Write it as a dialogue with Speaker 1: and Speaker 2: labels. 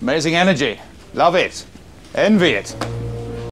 Speaker 1: Amazing energy. Love it. Envy it.